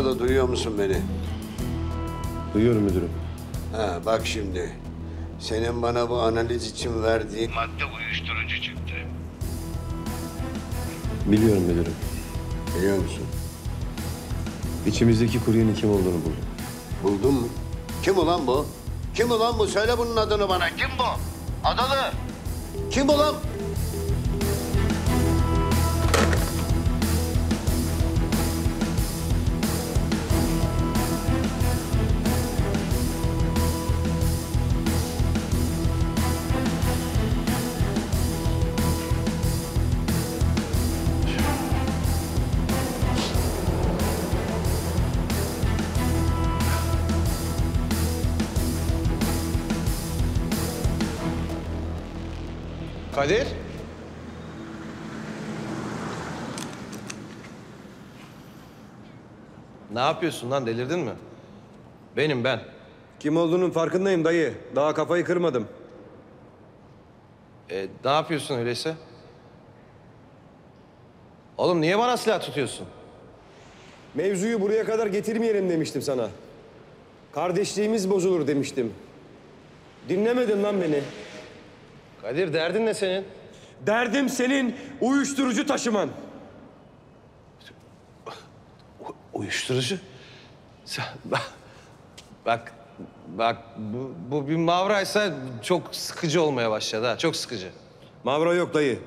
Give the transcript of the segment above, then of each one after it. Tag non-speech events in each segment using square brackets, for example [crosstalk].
Alo. Duyuyor musun beni? Duyuyorum müdürüm. Ha bak şimdi. Senin bana bu analiz için verdiğin madde uyuşturucu çıktı. Biliyorum müdürüm. Biliyor musun? İçimizdeki kuryenin kim olduğunu buldum. Buldun mu? Kim ulan bu? Kim ulan bu? Söyle bunun adını bana. Kim bu? Adalı. Kim ulan? Kadir? Ne yapıyorsun lan delirdin mi? Benim ben. Kim olduğunun farkındayım dayı. Daha kafayı kırmadım. E, ne yapıyorsun öyleyse? Oğlum niye bana silah tutuyorsun? Mevzuyu buraya kadar getirmeyelim demiştim sana. Kardeşliğimiz bozulur demiştim. Dinlemedin lan beni. Kadir derdin ne senin? Derdim senin uyuşturucu taşıman. Uyuşturucu. Sen, bak, bak, bak bu, bu bir mavraysa çok sıkıcı olmaya başladı ha. Çok sıkıcı. Mavra yok dayı.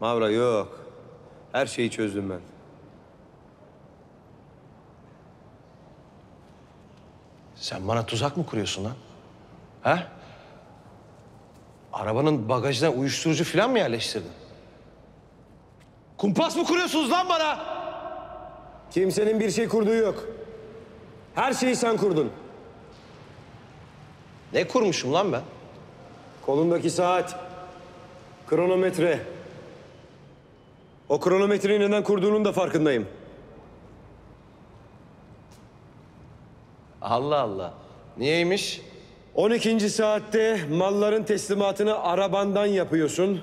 Mavra yok. Her şeyi çözdüm ben. Sen bana tuzak mı kuruyorsun lan? Ha? Arabanın bagajına uyuşturucu falan mı yerleştirdin? Kumpas mı kuruyorsunuz lan bana? Kimsenin bir şey kurduğu yok. Her şeyi sen kurdun. Ne kurmuşum lan ben? Kolundaki saat, kronometre. O kronometreyi neden kurduğunun da farkındayım. Allah Allah. Niyeymiş? 12. saatte malların teslimatını arabandan yapıyorsun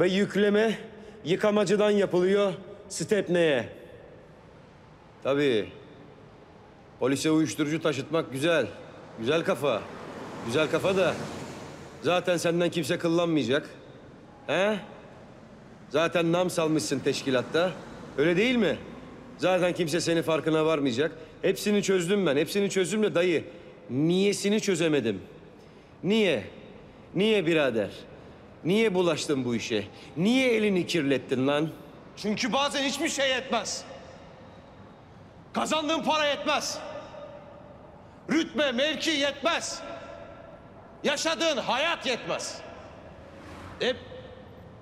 ve yükleme yıkamacıdan yapılıyor Stepne'ye. Tabii. Polise uyuşturucu taşıtmak güzel. Güzel kafa. Güzel kafa da zaten senden kimse kıllanmayacak. He? Zaten nam salmışsın teşkilatta. Öyle değil mi? Zaten kimse senin farkına varmayacak. Hepsini çözdüm ben. Hepsini çözdüm de dayı. Niyesini çözemedim. Niye? Niye birader? Niye bulaştın bu işe? Niye elini kirlettin lan? Çünkü bazen hiçbir şey yetmez. Kazandığın para yetmez. Rütbe, mevki yetmez. Yaşadığın hayat yetmez. Hep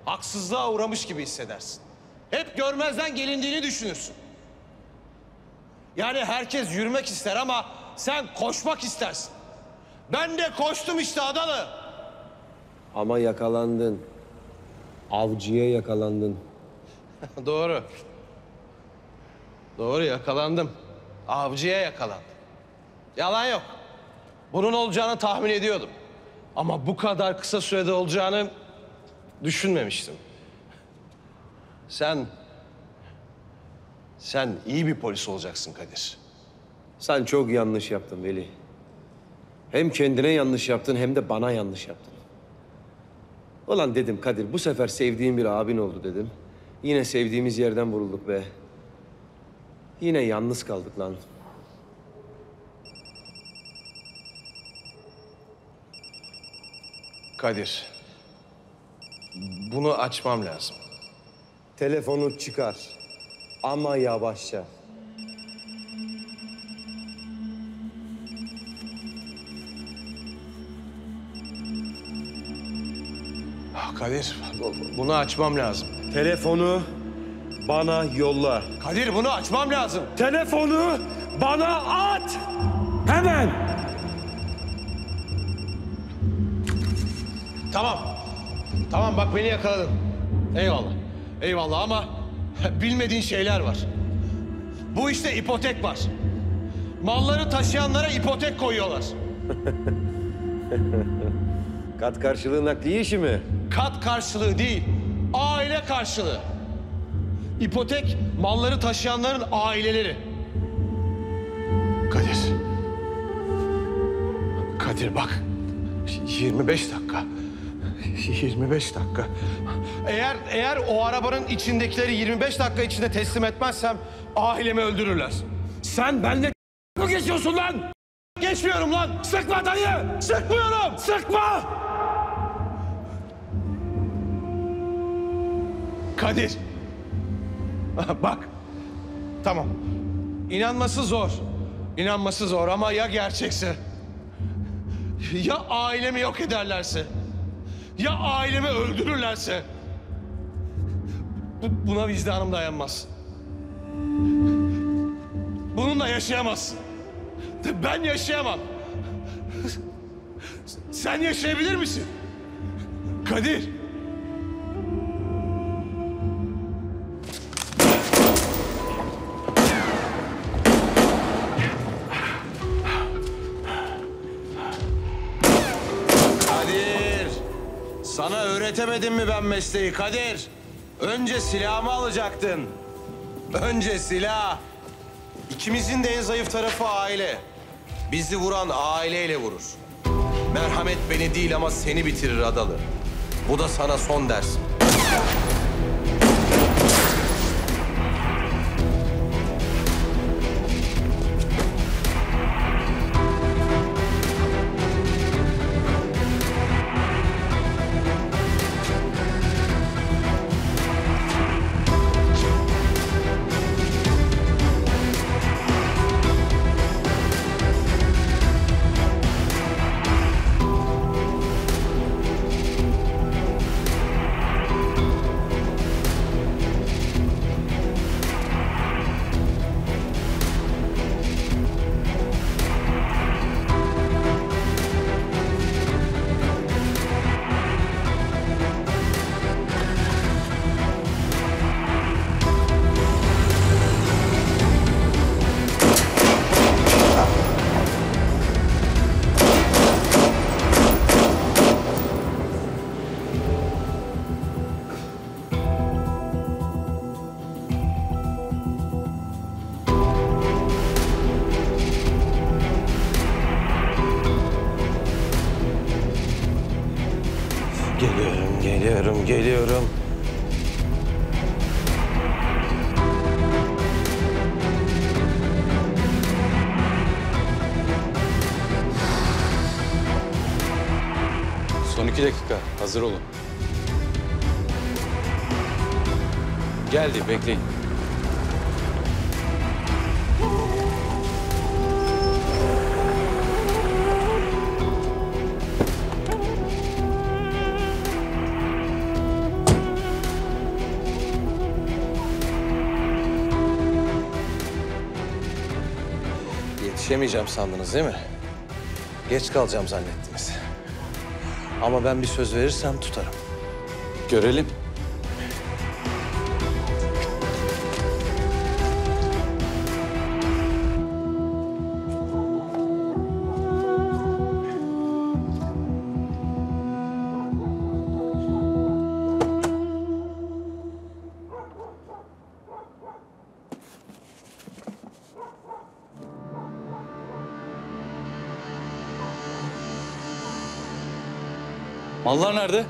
haksızlığa uğramış gibi hissedersin. Hep görmezden gelindiğini düşünürsün. Yani herkes yürümek ister ama sen koşmak istersin. Ben de koştum işte Adalı. Ama yakalandın. Avcıya yakalandın. [laughs] Doğru. Doğru yakalandım. Avcıya yakalandım. Yalan yok. Bunun olacağını tahmin ediyordum. Ama bu kadar kısa sürede olacağını düşünmemiştim. Sen... Sen iyi bir polis olacaksın Kadir. Sen çok yanlış yaptın Veli. Hem kendine yanlış yaptın hem de bana yanlış yaptın. Ulan dedim Kadir bu sefer sevdiğim bir abin oldu dedim. Yine sevdiğimiz yerden vurulduk be. Yine yalnız kaldık lan. Kadir. Bunu açmam lazım. Telefonu çıkar. Ama yavaşça. Ah, Kadir, bu- bunu açmam lazım. Telefonu bana yolla. Kadir bunu açmam lazım. Telefonu bana at! Hemen! Tamam. Tamam bak beni yakaladın. Eyvallah. Eyvallah ama [laughs] bilmediğin şeyler var. Bu işte ipotek var. Malları taşıyanlara ipotek koyuyorlar. [laughs] Kat karşılığı nakliye işi mi? Kat karşılığı değil, aile karşılığı. ipotek malları taşıyanların aileleri. Kadir. Kadir bak. 25 dakika. 25 dakika. Eğer eğer o arabanın içindekileri 25 dakika içinde teslim etmezsem ailemi öldürürler. Sen benimle mı geçiyorsun lan? Geçmiyorum lan. Sıkma dayı! Sıkmıyorum. Sıkma! Kadir. Bak. Tamam. İnanması zor. İnanması zor ama ya gerçekse? Ya ailemi yok ederlerse? Ya ailemi öldürürlerse? Bu- Buna vicdanım dayanmaz. Bununla yaşayamazsın. Ben yaşayamam. Sen yaşayabilir misin? Kadir. Kadir! Sana öğretemedim mi ben mesleği Kadir? Önce silahımı alacaktın. Önce silah. İkimizin de en zayıf tarafı aile. Bizi vuran aileyle vurur. Merhamet beni değil ama seni bitirir Adalı. Bu da sana son ders. İki dakika. Hazır olun. Geldi. Bekleyin. Yetişemeyeceğim sandınız değil mi? Geç kalacağım zannettiniz. Ama ben bir söz verirsem tutarım. Görelim. Mallar nerede?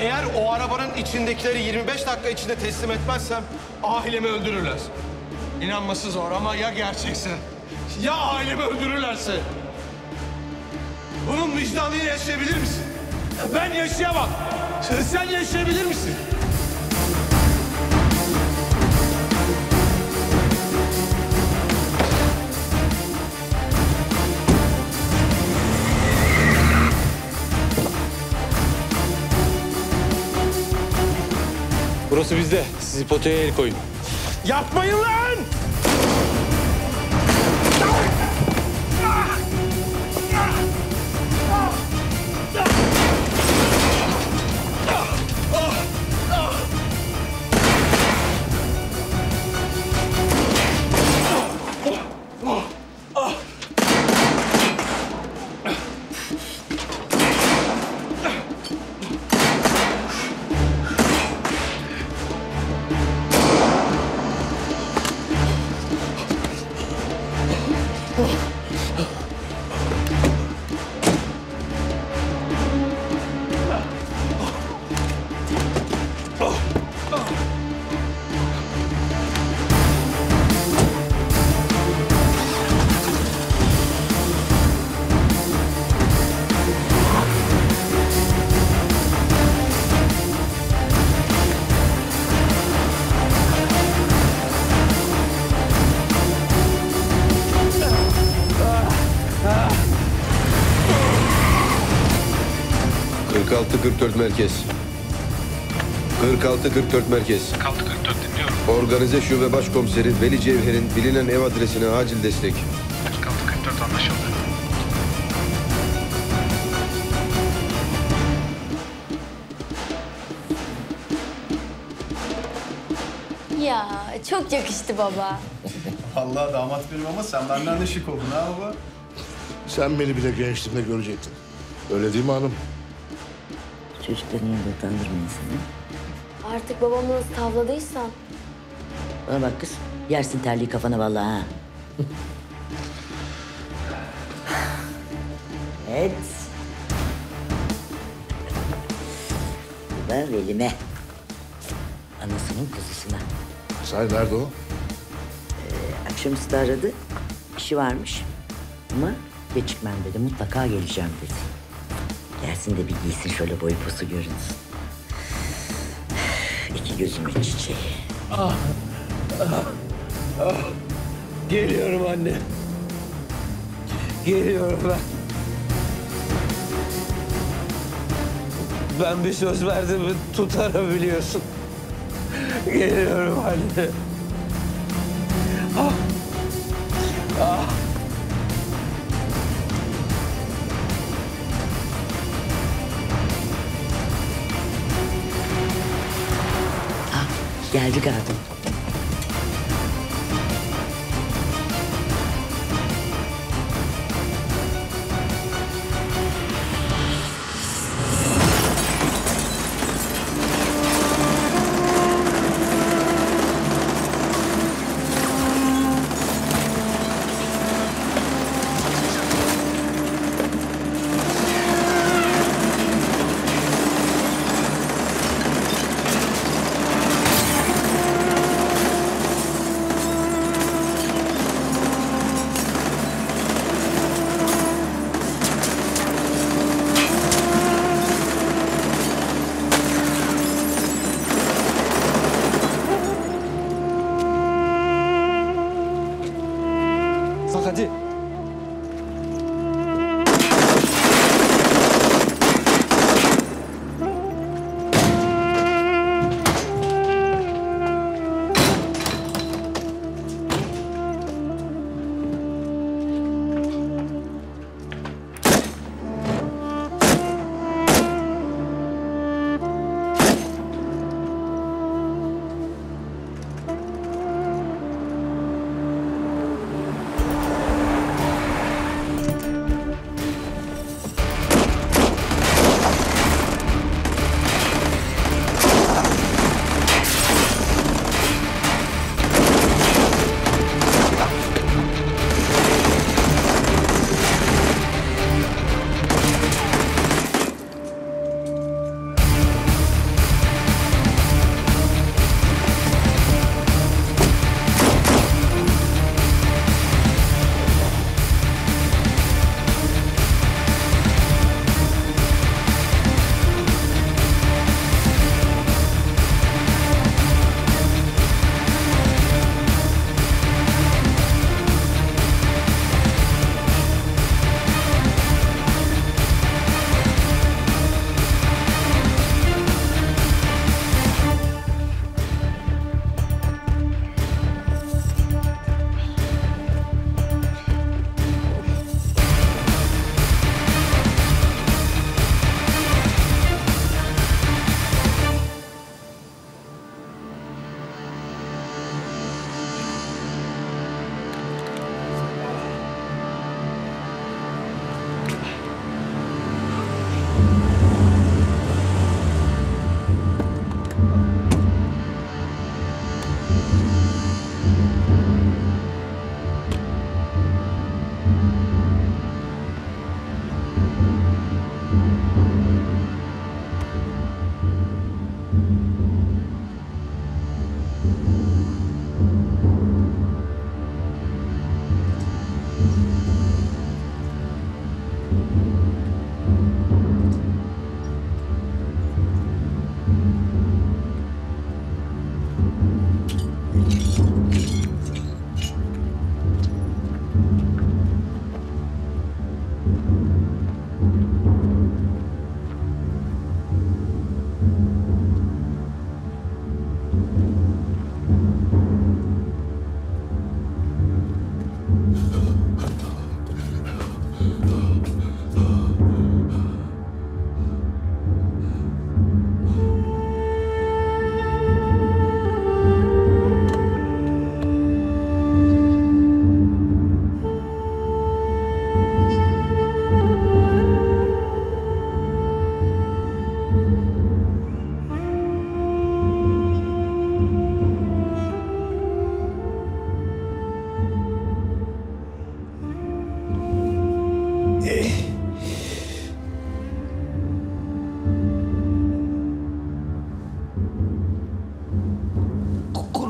Eğer o arabanın içindekileri 25 dakika içinde teslim etmezsem ailemi öldürürler. İnanması zor ama ya gerçekse? Ya ailemi öldürürlerse? Bunun vicdanını yaşayabilir misin? Ben yaşayamam. Sen yaşayabilir misin? Burası bizde. Siz ipoteğe el koyun. Yapmayın lan! 44 merkez. 46 44 merkez. 46 44 dinliyorum. Organize Şube Başkomiseri Veli Cevher'in bilinen ev adresine acil destek. 46 44 anlaşıldı. Ya çok yakıştı baba. [laughs] Vallahi damat benim ama sen benden de şık oldun ha baba. Sen beni bile gençliğimde görecektin. Öyle değil mi hanım? Çocukların yanında utandırmayın seni. Artık babamı nasıl tavladıysan. Bana bak kız. Yersin terliği kafana vallahi ha. evet. Bu da Velime. Anasının kuzusuna. Say nerede o? Akşamüstü aradı. İşi varmış. Ama gecikmem dedi. Mutlaka geleceğim dedi. Gelsin de bir giysin şöyle boyu posu görünsün. İki gözümün çiçeği. Geliyorum anne. Geliyorum ben. Ben bir söz verdim tutarım biliyorsun. Geliyorum anne. Ah, geldi galiba. Kalk hadi.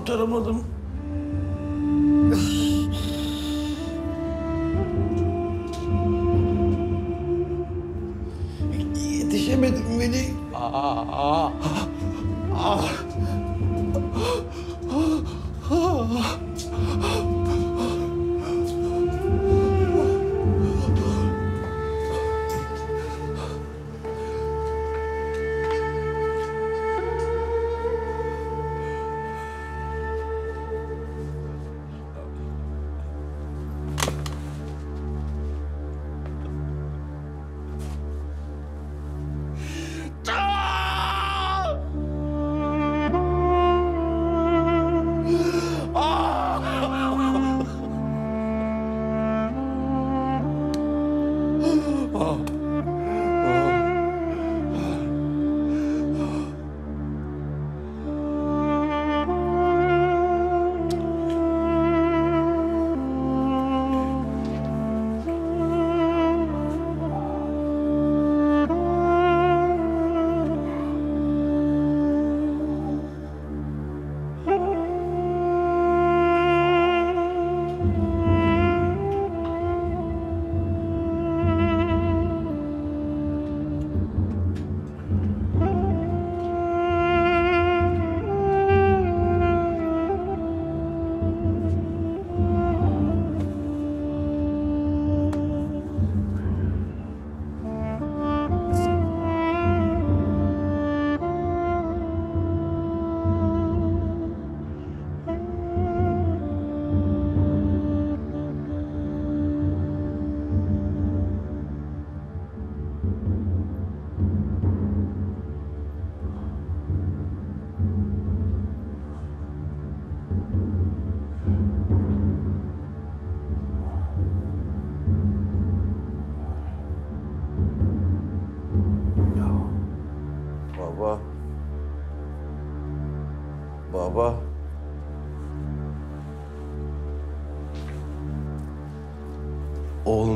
Kurtaramadım. Yetişemedim Veli. Baba.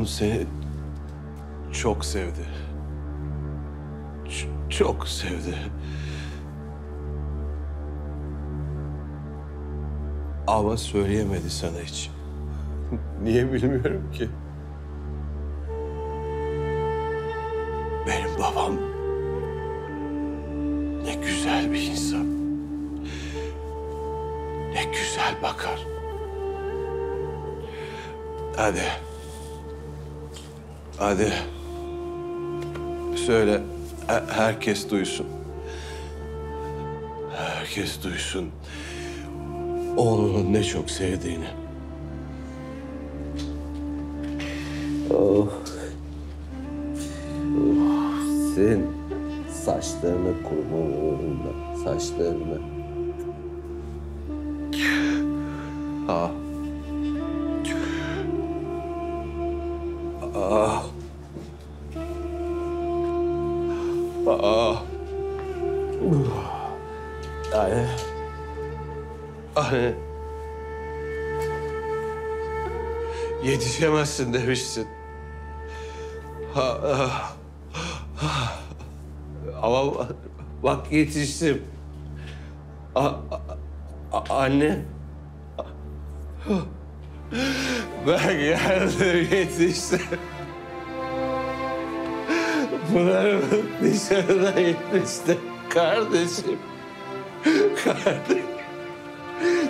Oğlum seni çok sevdi. Ç- çok sevdi. Ama söyleyemedi sana hiç. [laughs] Niye bilmiyorum ki. Benim babam ne güzel bir insan. Ne güzel bakar. Hadi. Hadi. Söyle. he- Herkes duysun. Herkes duysun. Oğlunun ne çok sevdiğini. Sen saçlarına kurban olurum ben. Saçlarına. Ah. Anne. Anne. Yetişemezsin demişsin. Ha, ah. Ama bak yetiştim. A- a- anne. Ben geldim yetiştim. Bunlar [laughs] dışarıda gitmişti kardeşim. Kardeşim.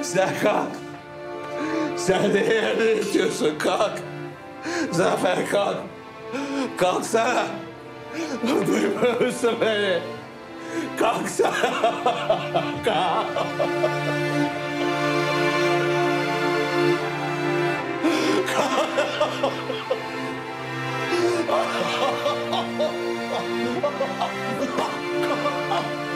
Sen kalk. Sen de yerde yatıyorsun kalk. Zafer kalk. Kalksana. Duymuyor musun beni? Kalksana. [laughs] kalk. kalk. [laughs] あっ。